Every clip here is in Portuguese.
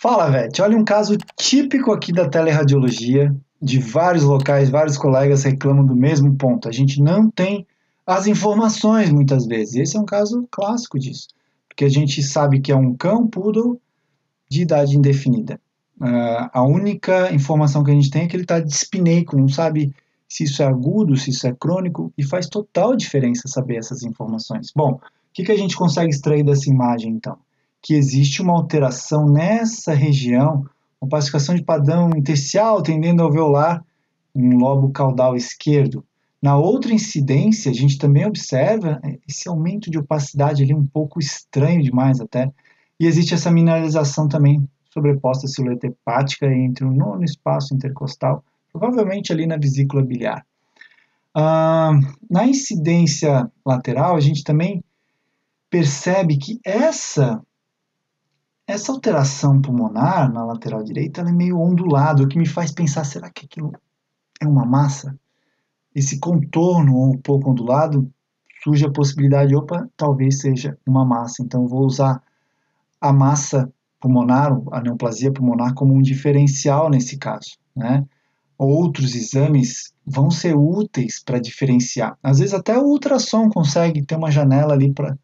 Fala, Vete. Olha um caso típico aqui da teleradiologia, de vários locais, vários colegas reclamam do mesmo ponto. A gente não tem as informações muitas vezes. Esse é um caso clássico disso, porque a gente sabe que é um cão poodle de idade indefinida. Uh, a única informação que a gente tem é que ele está dispineico, não sabe se isso é agudo, se isso é crônico, e faz total diferença saber essas informações. Bom, o que, que a gente consegue extrair dessa imagem, então? Que existe uma alteração nessa região, uma pacificação de padrão intercial tendendo ao alveolar, um lobo caudal esquerdo. Na outra incidência, a gente também observa esse aumento de opacidade ali um pouco estranho demais até, e existe essa mineralização também sobreposta silhueta hepática entre o nono espaço intercostal provavelmente ali na vesícula biliar. Na incidência lateral, a gente também percebe que essa essa alteração pulmonar na lateral direita é meio ondulada, o que me faz pensar, será que aquilo é uma massa? Esse contorno um pouco ondulado surge a possibilidade, opa, talvez seja uma massa. Então vou usar a massa pulmonar, a neoplasia pulmonar, como um diferencial nesse caso. Né? outros exames vão ser úteis para diferenciar. Às vezes até o ultrassom consegue ter uma janela ali para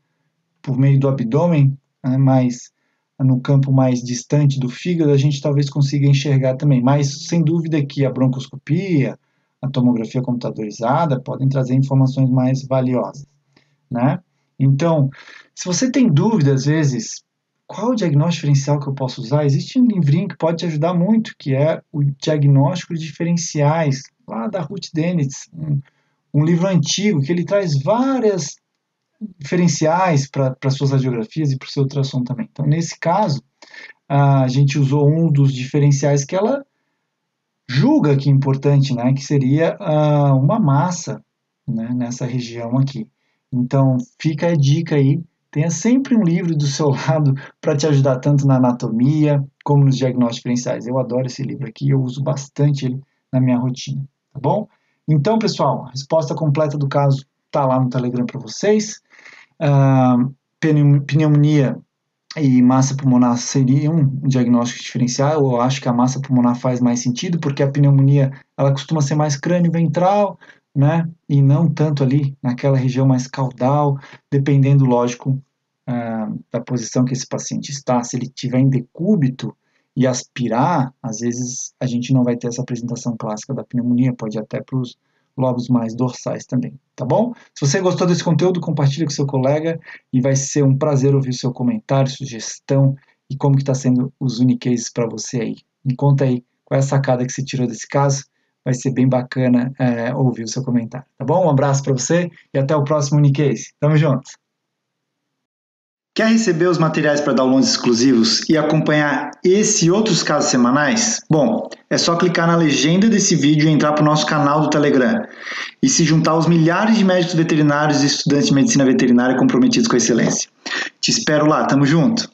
por meio do abdômen, né, mas no campo mais distante do fígado a gente talvez consiga enxergar também. Mas sem dúvida que a broncoscopia, a tomografia computadorizada podem trazer informações mais valiosas, né? Então, se você tem dúvida às vezes qual o diagnóstico diferencial que eu posso usar? Existe um livrinho que pode te ajudar muito, que é o Diagnóstico Diferenciais, lá da Ruth Dennett, um, um livro antigo que ele traz várias diferenciais para suas radiografias e para o seu ultrassom também. Então, nesse caso, a gente usou um dos diferenciais que ela julga que é importante, né, que seria uh, uma massa né, nessa região aqui. Então, fica a dica aí Tenha sempre um livro do seu lado para te ajudar tanto na anatomia como nos diagnósticos diferenciais. Eu adoro esse livro aqui, eu uso bastante ele na minha rotina, tá bom? Então, pessoal, resposta completa do caso está lá no Telegram para vocês. Uh, pneumonia e massa pulmonar seriam um diagnóstico diferencial. Eu acho que a massa pulmonar faz mais sentido, porque a pneumonia ela costuma ser mais crânio ventral, né? E não tanto ali naquela região mais caudal, dependendo, lógico, uh, da posição que esse paciente está. Se ele tiver em decúbito e aspirar, às vezes a gente não vai ter essa apresentação clássica da pneumonia, pode ir até para os lobos mais dorsais também, tá bom? Se você gostou desse conteúdo, compartilhe com seu colega e vai ser um prazer ouvir seu comentário, sugestão e como que está sendo os unicases para você aí. Me conta aí qual é a sacada que você tirou desse caso vai ser bem bacana é, ouvir o seu comentário, tá bom? Um abraço para você e até o próximo Unicase. Tamo junto! Quer receber os materiais para downloads exclusivos e acompanhar esse e outros casos semanais? Bom, é só clicar na legenda desse vídeo e entrar para o nosso canal do Telegram e se juntar aos milhares de médicos veterinários e estudantes de medicina veterinária comprometidos com a excelência. Te espero lá, tamo junto!